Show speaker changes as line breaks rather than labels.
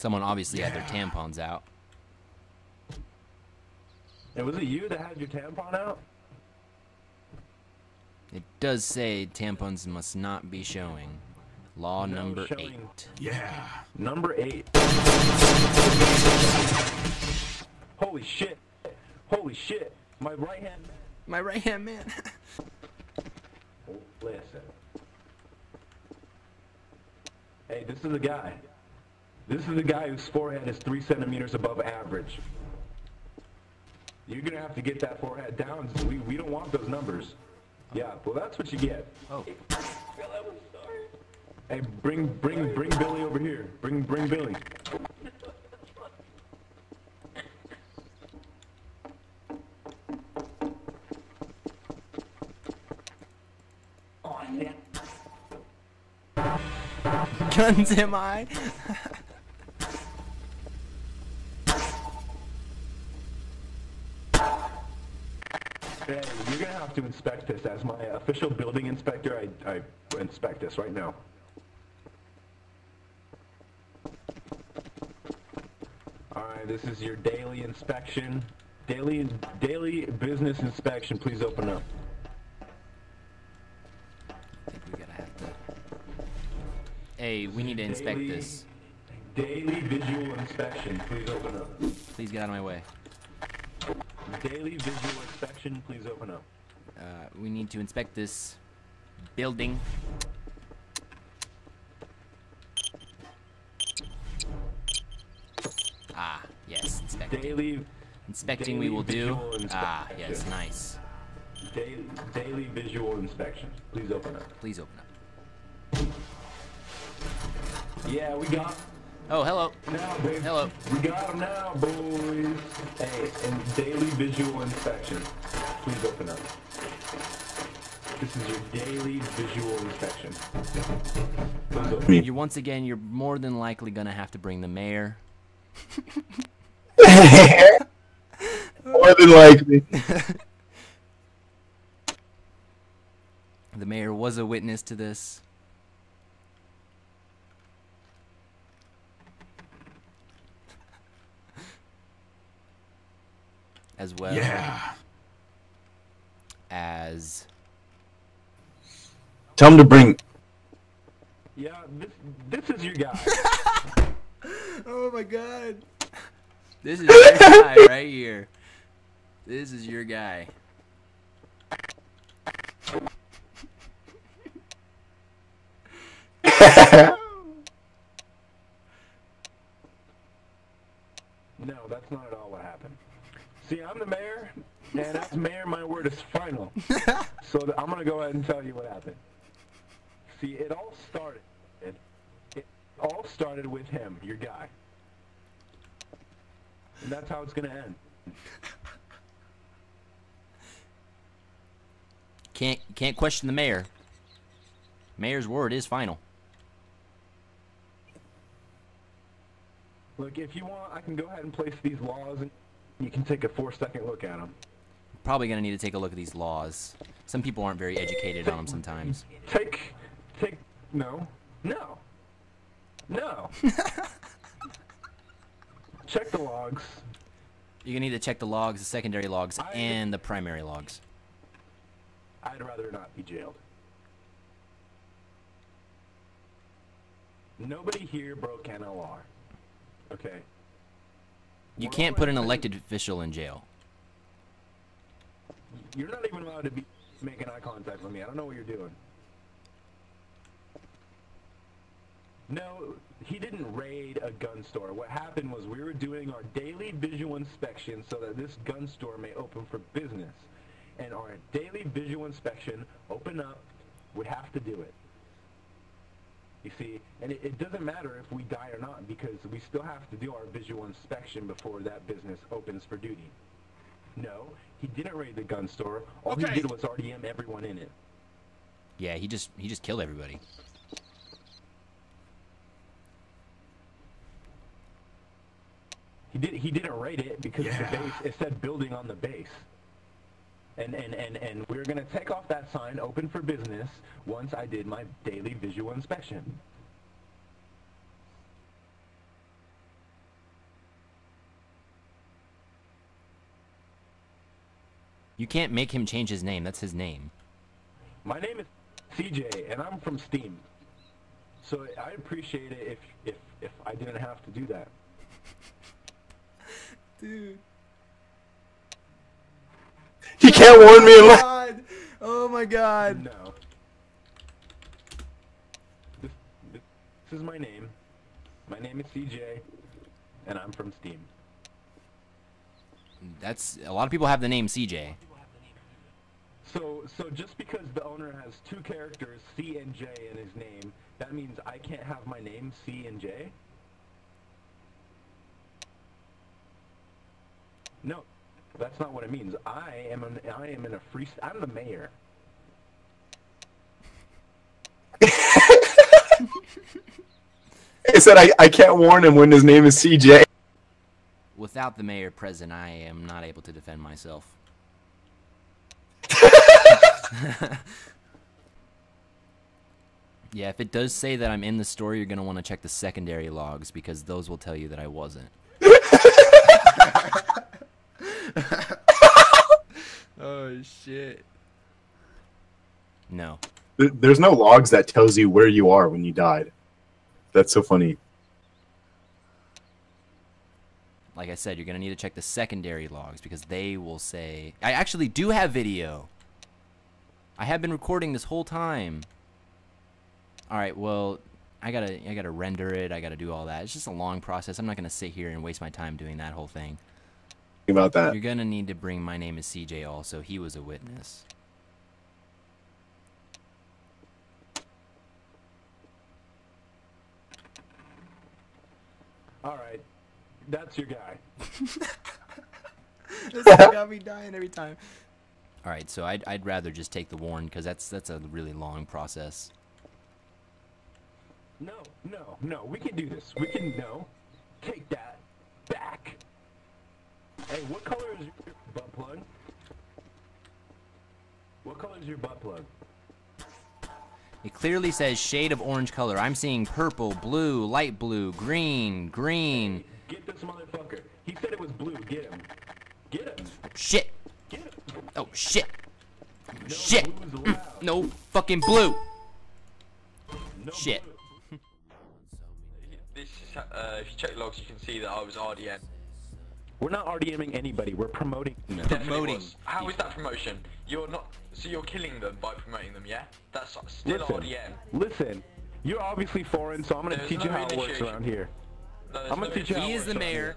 Someone obviously had their tampons out.
And was it you that had your tampon out?
It does say tampons must not be showing. Law
No
number
showing.
eight.
Yeah.
Number eight. Holy shit. Holy shit. My right hand. man.
My right hand man.
Oh, Listen. Hey, this is a guy. This is the guy whose forehead is three centimeters above average. You're gonna have to get that forehead down. We, we don't want those numbers. Yeah, well that's what you get.
oh,
Hey, bring bring bring Billy over here. Bring bring Billy.
guns am I?
Hey, you're gonna have to inspect this as my official building inspector. I, I inspect this right now. All right, this is your daily inspection. Daily daily business inspection. Please open up.
I think we gotta have to. Hey, we need to inspect
Daily-
this.
Daily visual inspection. Please open up.
Please get out of my way.
Daily visual inspection. Please open up.
Uh, we need to inspect this building. Ah, yes, inspecting.
Daily
Inspecting we will do. Ah, yes, nice.
daily daily visual inspection. Please open up.
Please open up.
Yeah, we got
Oh, hello.
now, baby.
Hello.
We got them now, boys. Hey, and daily visual inspection. Please open up. This is your daily visual inspection. Please open up.
You're once again, you're more than likely gonna have to bring the mayor.
More than likely.
The mayor was a witness to this. As well
Yeah.
as
Tell him to bring.
Yeah, this this is your guy.
Oh my god. This is your guy right here. This is your guy.
No, that's not at all what happened. See, I'm the mayor, and as mayor, my word is final. so th- I'm gonna go ahead and tell you what happened. See, it all started. It, it all started with him, your guy, and that's how it's gonna end.
Can't can't question the mayor. Mayor's word is final.
Look, if you want, I can go ahead and place these laws, and you can take a four-second look at them.
Probably gonna need to take a look at these laws. Some people aren't very educated on them sometimes.
Take, take, no, no, no. Check the logs.
You're gonna need to check the logs, the secondary logs,
I-
and the primary logs.
I'd rather not be jailed. Nobody here broke NLR. Okay.
You can't put an elected official in jail.
You're not even allowed to be making eye contact with me. I don't know what you're doing. No, he didn't raid a gun store. What happened was we were doing our daily visual inspection so that this gun store may open for business. And our daily visual inspection, open up, would have to do it. You see, and it, it doesn't matter if we die or not because we still have to do our visual inspection before that business opens for duty. No, he didn't raid the gun store. All
Okay.
he did was RDM everyone in it.
Yeah, he just he just killed everybody.
He did. He didn't raid it because
Yeah.
the base. It said building on the base and, and, and, and we are going to take off that sign, open for business, once I did my daily visual inspection.
You can't make him change his name. That's his name.
My name is CJ, and I'm from Steam. So I appreciate it if if if I didn't have to do that.
Dude.
He can't warn me unless.
Oh god. Oh my god.
No. This, this, this is my name. My name is CJ, and I'm from Steam.
That's a lot of people have the name CJ.
So, so just because the owner has two characters, C and J, in his name, that means I can't have my name C and J? No, that's not what it means. I am an, I am in a free. I'm the mayor.
He said I, I can't warn him when his name is CJ.
Without the mayor present, I am not able to defend myself. yeah, if it does say that I'm in the story, you're going to want to check the secondary logs because those will tell you that I wasn't. oh, shit. No.
There's no logs that tells you where you are when you died. That's so funny.
Like I said, you're going to need to check the secondary logs because they will say. I actually do have video. I have been recording this whole time. All right, well, I got to I got to render it. I got to do all that. It's just a long process. I'm not going to sit here and waste my time doing that whole thing.
Think about that.
You're going to need to bring my name is CJ also. He was a witness.
All right, that's your guy.
this got me dying every time. All right, so I'd I'd rather just take the warn because that's that's a really long process.
No, no, no. We can do this. We can no. Take that back. Hey, what color is your butt plug? What color is your butt plug?
It clearly says shade of orange color. I'm seeing purple, blue, light blue, green, green.
Get this motherfucker. He said it was blue. Get him. Get him.
Shit.
Get him.
Oh shit.
No
Shit.
blues allowed.
No fucking blue.
No
Shit.
blue.
This uh, if you check logs, you can see that I was RDM.
We're not RDMing anybody. We're promoting them.
Definitely
Promoting.
How is that promotion? You're not. So you're killing them by promoting them, yeah? That's still
Listen,
RDM.
listen. You're obviously foreign, so I'm gonna
There's
teach you how it works around here.
No,
I'm gonna
no
teach you how
He
it
is the
works
mayor.
here.